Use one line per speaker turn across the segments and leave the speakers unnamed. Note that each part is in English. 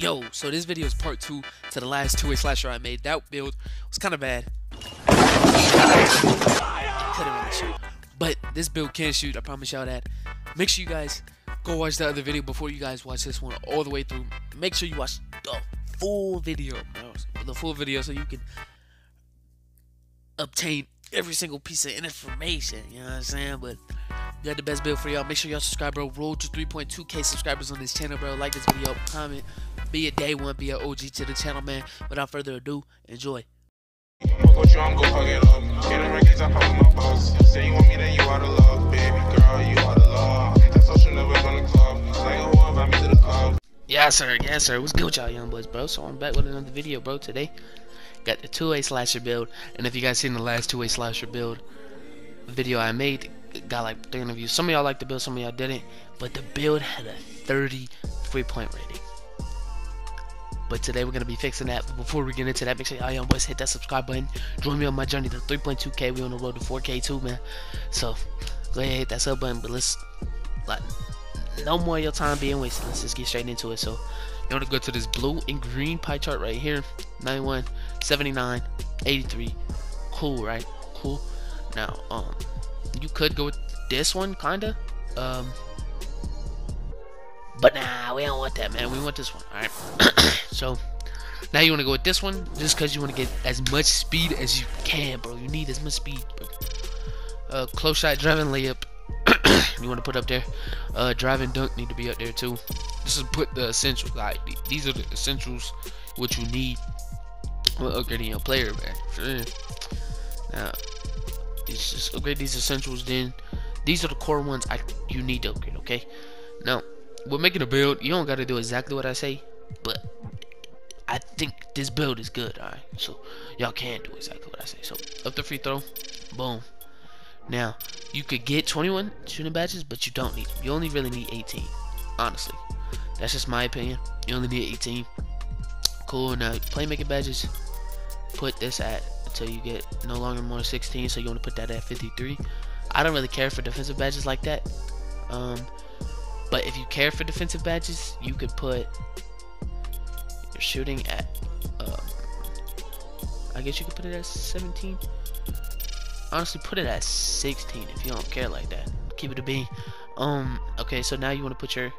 Yo, so this video is part two to the last two-way slasher I made. That build was kind of bad. But this build can shoot, I promise y'all that. Make sure you guys go watch the other video before you guys watch this one all the way through. Make sure you watch the full video. The full video so you can obtain every single piece of information. You know what I'm saying? But got the best build for y'all. Make sure y'all subscribe, bro. Roll to 3.2k subscribers on this channel, bro. Like this video, comment, be a day one, be an OG to the channel, man. Without further ado, enjoy. Yes, sir. Yes, sir. What's good with y'all, young boys, bro? So I'm back with another video, bro. Today, got the two-way slasher build, and if you guys seen the last two-way slasher build video I made, got like 300 views. Some of y'all liked the build, some of y'all didn't, but the build had a 33 point rating. But today we're gonna be fixing that. But before we get into that, make sure y'all young boys hit that subscribe button. Join me on my journey to 3.2k. We on the road to 4k too, man. So go ahead, hit that sub button. But let's like no more of your time being wasted. Let's just get straight into it. So you want to go to this blue and green pie chart right here. 91, 79, 83. Cool, right? Cool. Now, um, you could go with this one, kinda. Um, but nah, we don't want that, man. We want this one. All right. so now you want to go with this one, just because you want to get as much speed as you can, bro. You need as much speed. Bro. Uh, close shot, driving layup. you want to put up there. Uh, driving dunk need to be up there too. This is put the essentials. Like these are the essentials, what you need when upgrading your player, man. Sure. Now, it's just upgrade these essentials. Then these are the core ones I you need to upgrade. Okay. Now, we're making a build. You don't got to do exactly what I say, but I think this build is good. All right. So y'all can do exactly what I say. So up the free throw, boom. Now, you could get 21 shooting badges, but you don't need them. You only really need 18, honestly. That's just my opinion. You only need 18. Cool. Now, playmaking badges, put this at until you get no longer more than 16. So you want to put that at 53. I don't really care for defensive badges like that. Um, but if you care for defensive badges, you could put your shooting at. Um, I guess you could put it at 17 honestly put it at 16 if you don't care like that keep it a b um okay so now you want to put your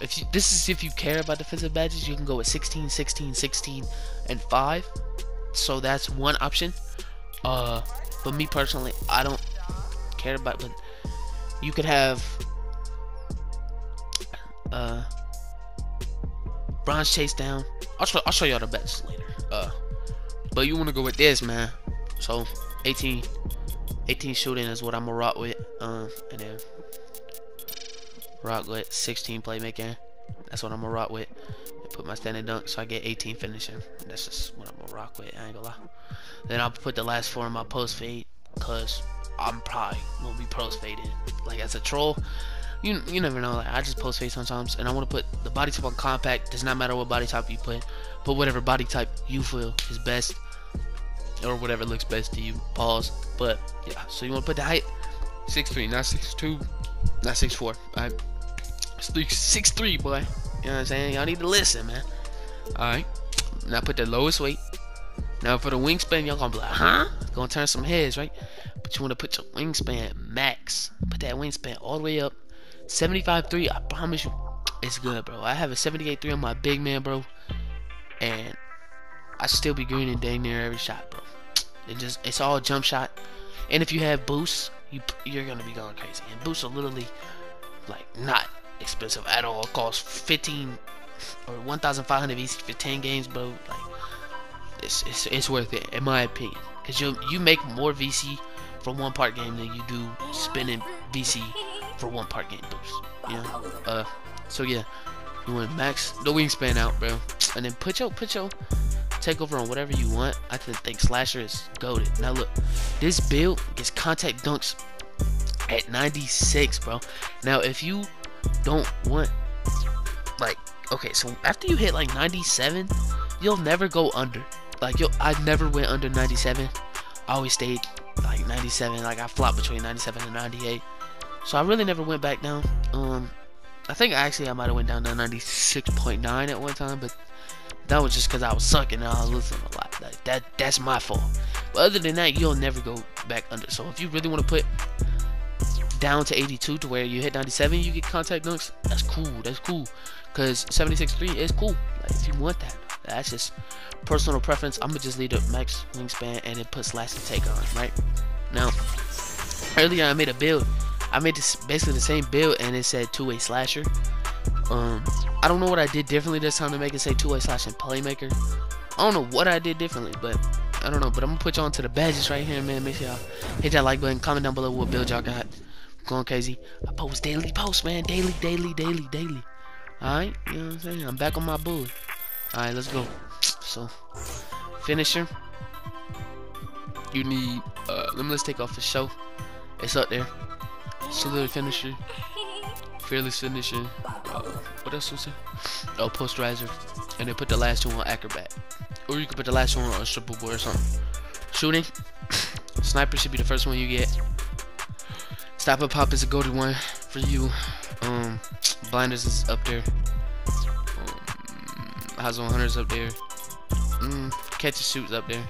if you this is if you care about defensive badges you can go with 16 16 16 and 5 so that's one option uh but me personally i don't care about but you could have uh bronze chase down i'll show, I'll show y'all the bets later uh but you want to go with this man so 18 18 shooting is what I'm gonna rock with. Um and then rock with 16 playmaking. That's what I'm gonna rock with. Put my standing dunk so I get 18 finishing. That's just what I'm gonna rock with, I ain't gonna lie. Then I'll put the last four in my post fade cause I'm probably gonna be post fading. Like as a troll. You, you never know, like I just post fade sometimes and I wanna put the body type on compact, does not matter what body type you put. Put whatever body type you feel is best or whatever looks best to you. Pause. But yeah, so you want to put the height six three, not six two, not six four. Alright, six three, boy. You know what I'm saying? Y'all need to listen, man. Alright, now put the lowest weight. Now for the wingspan, y'all gonna be like, huh? Gonna turn some heads, right? But you want to put your wingspan max. Put that wingspan all the way up. 75 3, I promise you, it's good, bro. I have a 78 3 on my big man, bro. And I still be greening dang near every shot, bro. It just it's all jump shot, and if you have boosts, you you're gonna be going crazy. And boosts are literally like not expensive at all. It costs 15 or 1,500 VC for 10 games, bro. Like it's it's it's worth it in my opinion, cause you you make more VC for one part game than you do spending VC for one part game boost. You know, uh, so yeah, you want max the wingspan out, bro, and then put your put your take over on whatever you want. I think Slasher is goaded. Now look, this build gets contact dunks at 96, bro. Now if you don't want, like, okay, so after you hit like 97, you'll never go under. Like, yo, I never went under 97. I always stayed like 97. Like I flopped between 97 and 98. So I really never went back down. Um, I think actually I might have went down to 96.9 at one time, but that was just because I was sucking and I was listening a lot. Like that, that's my fault. But other than that, you'll never go back under. So if you really want to put down to 82 to where you hit 97, you get contact dunks. That's cool. That's cool. Cause 76.3 is cool. Like if you want that, that's just personal preference. I'm gonna just leave the max wingspan and it puts elastic take on. Right now, earlier I made a build. I made this basically the same build and it said two-way slasher. Um, I don't know what I did differently this time to make it say two-way slash and playmaker. I don't know what I did differently, but I don't know. But I'm gonna put you on to the badges right here, man. Make sure y'all hit that like button, comment down below what build y'all got. Going crazy. I post daily posts, man. Daily, daily, daily, daily. Alright, you know what I'm saying? I'm back on my bullet. Alright, let's go. So, finisher. You need, uh, let me let's take off the show. It's up there. Salute finisher. Fearless finisher. Uh, what else was it? Oh, posterizer. And then put the last two on acrobat. Or you could put the last one on a triple board or something. Shooting. Sniper should be the first one you get. Stop and pop is a golden one for you. Um, blinders is up there. Um, Hazel 100 is up there. Mm, catch shoot's up there.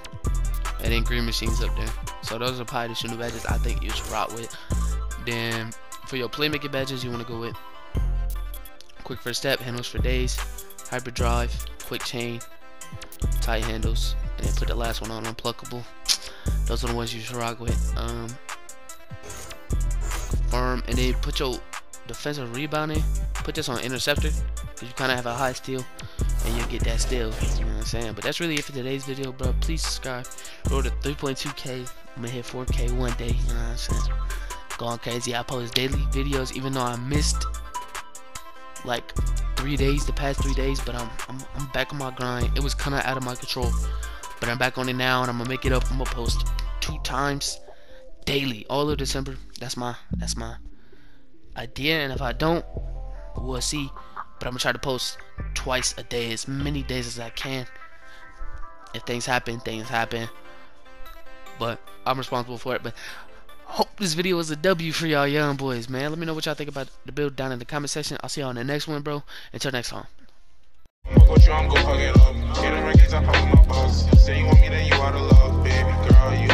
And then green machines up there. So those are probably the shooting badges I think you should rock with. Then for your playmaking badges, you want to go with quick first step, handles for days, Hyperdrive, quick chain, tight handles, and then put the last one on unpluckable. Those are the ones you should rock with. Um, firm, and then put your defensive rebounding. Put this on interceptor, cause you kind of have a high steal, and you'll get that steal. You know what I'm saying? But that's really it for today's video, bro. Please subscribe. Roll to 3.2k. I'm gonna hit 4k one day. You know what I'm saying? Going crazy. I post daily videos, even though I missed like three days, the past three days. But I'm I'm, I'm back on my grind. It was kind of out of my control, but I'm back on it now, and I'm gonna make it up. I'm gonna post two times daily all of December. That's my that's my idea, and if I don't, we'll see. But I'm gonna try to post twice a day, as many days as I can. If things happen, things happen. But I'm responsible for it. But hope this video was a W for y'all young boys, man. Let me know what y'all think about the build down in the comment section. I'll see y'all in the next one, bro. Until next time.
Say you want me, then you out of love, baby girl,